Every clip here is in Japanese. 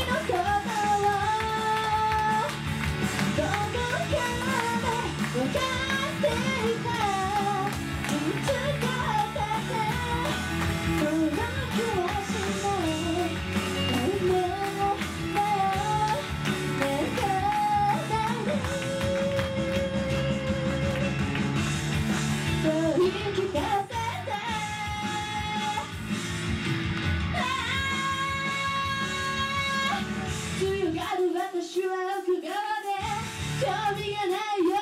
の空を手は小顔で興味がないよ。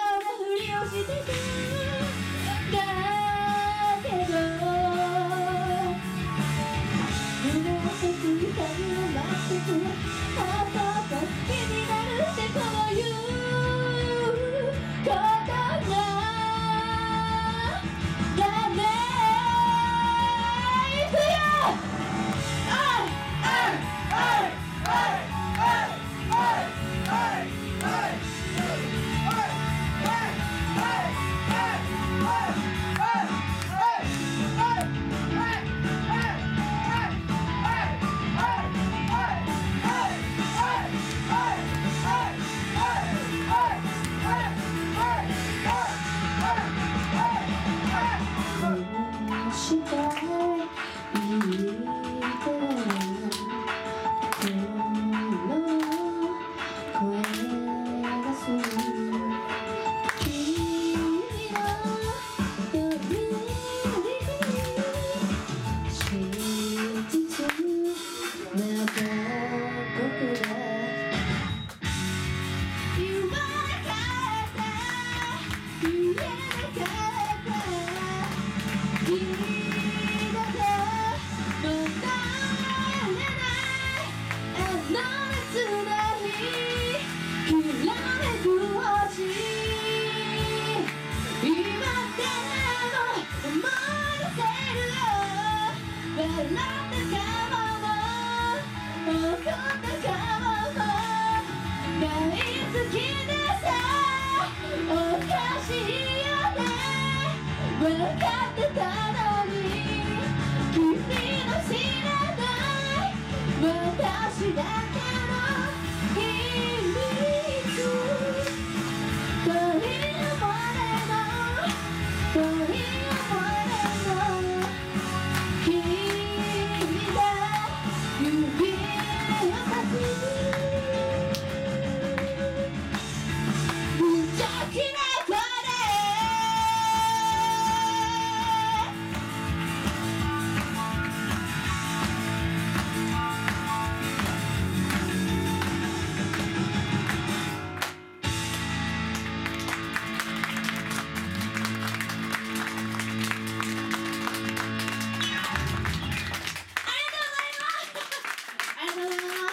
Yeah.